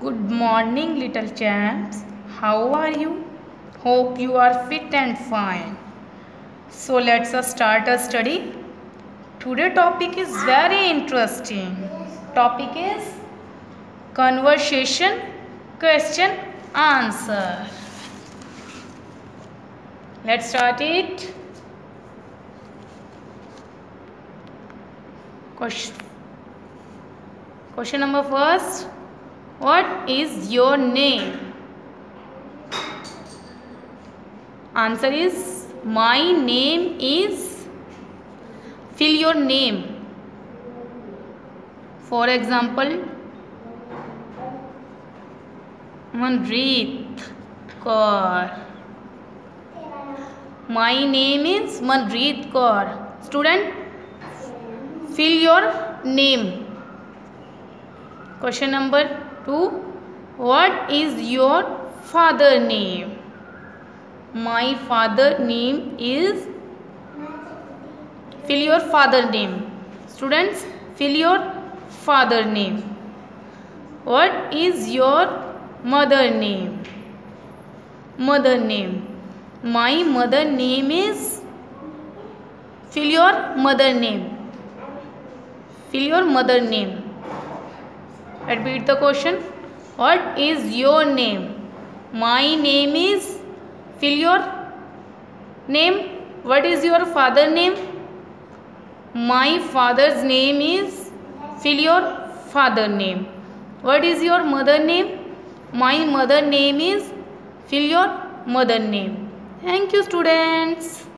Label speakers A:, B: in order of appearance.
A: Good morning, little champs. How are you? Hope you are fit and fine. So let's us start a study. Today topic is very interesting. Topic is conversation question answer. Let's start it. Question, question number first. What is your name? Answer is my name is fill your name. For example, Manpreet Kaur. My name is Manpreet Kaur. Student, fill your name. Question number 2. What is your father name? My father name is fill your father name. Students, fill your father name. What is your mother name? Mother name. My mother name is fill your mother name. Fill your mother name. Repeat the question. What is your name? My name is fill your name. What is your father name? My father's name is fill your father name. What is your mother name? My mother name is fill your mother name. Thank you students.